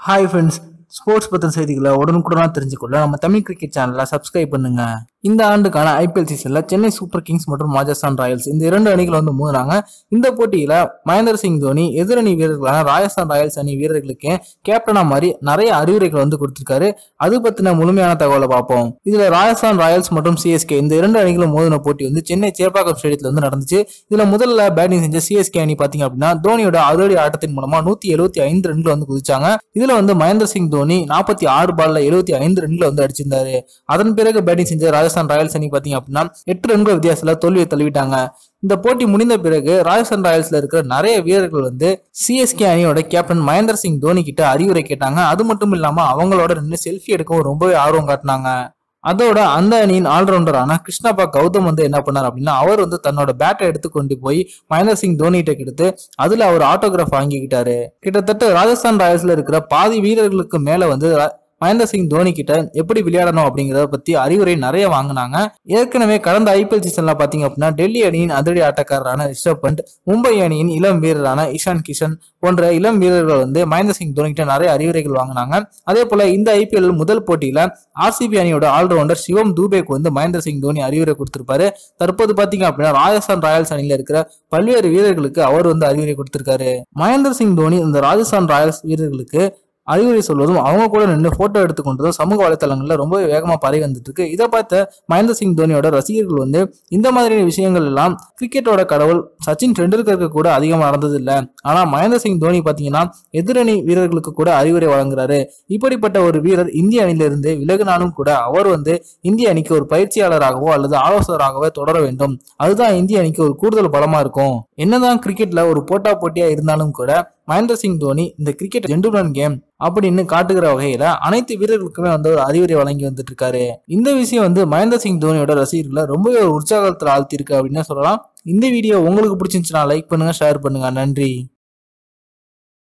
Hi friends sports பற்றின செய்திகளை உடனுக்குடனாக தெரிஞ்சுக்கொள்ள நம்ம தமிழ் கிரிக்கெட் சேனலை சப்ஸ்கிரைப் பண்ணுங்கள் இந்த ஆண்டுக்கான ஐபிஎல் சீசன்ல சென்னை சூப்பர் கிங்ஸ் மற்றும் ராஜஸ்தான் ராயல்ஸ் இந்த இரண்டு அணிகள் வந்து மோதுறாங்க. இந்த போட்டியில மகேந்திர சிங் தோனி எதிரணி வீரர்களான ராஜஸ்தான் ராயல்ஸ் அணி வீரர்களுக்கு கேப்டனா மாதிரி நிறைய அறிவுரைகள் வந்து கொடுத்திருக்காரு. அது பத்தின முழுமையான தகவலை பார்ப்போம். இதுல ராஜஸ்தான் ராயல்ஸ் மற்றும் சிஎஸ்கே இந்த இரண்டு அணிகளும் மோதின போட்டி வந்து சென்னை சேப்பாக்கம் ஸ்டேடியத்தில் வந்து நடந்துச்சு. இதுல முதல்ல பேட்டிங் செஞ்ச சிஎஸ்கே அணி பாத்தீங்க அப்படின்னா தோனியோட அதிரடி ஆட்டத்தின் மூலமா நூத்தி எழுபத்தி ஐந்து ரன்கள் வந்து குதிச்சாங்க. இதுல வந்து மகேந்திர சிங் தோனி நாற்பத்தி ஆறு பால்ல எழுபத்தி ஐந்து ரன்கள் வந்து அடிச்சிருந்தாரு. அதன் பிறகு பேட்டிங் செஞ்ச ராஜஸ்தான் ராயல்ஸ் அணி பார்த்தீங்க அப்படின்னா எட்டு ரன்கள் வித்தியாசத்தில் தோல்வியை தள்ளிவிட்டாங்க இந்த போட்டி முடிந்த பிறகு ராஜஸ்தான் ராயல்ஸ்ல இருக்கிற நிறைய வீரர்கள் வந்து சிஎஸ்கே அணியோட கேப்டன் மகேந்திர சிங் தோனி கிட்ட அறிவுரை கேட்டாங்க. அது மட்டும் இல்லாம அவங்களோட நின்று செல்ஃபி எடுக்கவும் ரொம்பவே ஆர்வம் காட்டினாங்க. அதோட அந்த அணியின் ஆல்ரவுண்டரான கிருஷ்ணப்பா கௌதம் வந்து என்ன பண்ணார் அப்படின்னா அவர் வந்து தன்னோட பேட்டை எடுத்து கொண்டு போய் மகேந்திர சிங் தோனிகிட்ட கெடுத்து அதுல அவர் ஆட்டோகிராஃப் வாங்கிக்கிட்டாரு. கிட்டத்தட்ட ராஜஸ்தான் ராயல்ஸ்ல இருக்கிற பாதி வீரர்களுக்கு மேல வந்து மகேந்திர சிங் தோனி கிட்ட எப்படி விளையாடணும் அப்படிங்கறத பத்தி அறிவுரை நிறைய வாங்கினாங்க. ஏற்கனவே கடந்த ஐபிஎல் சீசன்ல பாத்தீங்க அப்படின்னா டெல்லி அணியின் அதிரடி ஆட்டக்காரரான ரிஷப் பண்ட் மும்பை அணியின் இளம் வீரரான இஷான் கிஷன் போன்ற இளம் வீரர்கள் வந்து மகேந்திர சிங் தோனி கிட்ட நிறைய அறிவுரைகள் வாங்கினாங்க. அதே போல இந்த ஐபிஎல் முதல் போட்டியில ஆர்சிபி அணியோட ஆல்ரவுண்டர் சிவம் தூபேக்கு வந்து மகேந்திர சிங் தோனி அறிவுரை கொடுத்திருப்பாரு. தற்போது பாத்தீங்க அப்படின்னா ராஜஸ்தான் ராயல்ஸ் அணியில இருக்கிற பல்வேறு வீரர்களுக்கு அவர் வந்து அறிவுரை கொடுத்திருக்காரு. மகேந்திர சிங் தோனி இந்த ராஜஸ்தான் ராயல்ஸ் வீரர்களுக்கு அறிவுரை சொல்வதும் அவங்க கூட நின்று போட்டோ எடுத்துக்கொண்டதும் சமூக வலைத்தளங்கள்ல ரொம்ப வேகமா பரவி வந்துட்டு இருக்கு இதை பார்த்த மகேந்திர சிங் தோனியோட ரசிகர்கள் வந்து இந்த மாதிரியான விஷயங்கள் எல்லாம் கிரிக்கெட்டோட கடவுள் சச்சின் டெண்டுல்கருக்கு கூட அதிகமா நடந்தது இல்ல ஆனா மகேந்திர சிங் தோனி பாத்தீங்கன்னா எதிரணி வீரர்களுக்கு கூட அறிவுரை வழங்குறாரு. இப்படிப்பட்ட ஒரு வீரர் இந்திய அணியிலிருந்து விலகினாலும் கூட அவர் வந்து இந்திய அணிக்கு ஒரு பயிற்சியாளராகவோ அல்லது ஆலோசகராகவோ தொடர வேண்டும். அதுதான் இந்திய அணிக்கு ஒரு கூடுதல் பலமா இருக்கும். என்னதான் கிரிக்கெட்ல ஒரு போட்டா போட்டியா இருந்தாலும் கூட மகேந்திர சிங் தோனி இந்த கிரிக்கெட் ஜென்டுல்மேன் கேம் அப்படின்னு காட்டுகிற வகையில அனைத்து வீரர்களுக்குமே வந்து ஒரு அறிவுரை வழங்கி வந்துட்டு இருக்காரு இந்த விஷயம் வந்து மகேந்திர சிங் தோனியோட ரசிகர்களை ரொம்பவே ஒரு உற்சாகத்துல ஆழ்த்திருக்கு அப்படின்னு சொல்லலாம். இந்த வீடியோ உங்களுக்கு பிடிச்சிருந்துச்சுன்னா லைக் பண்ணுங்க ஷேர் பண்ணுங்க. நன்றி.